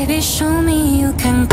Baby, show me you can